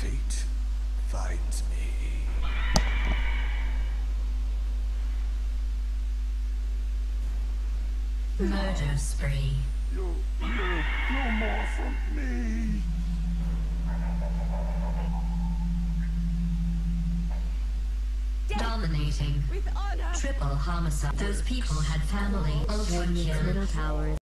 Fate finds me. Murder spree. You, you, no more from me. Dominating. With honor. Triple homicide. Those people had family. Ultra One needs towers.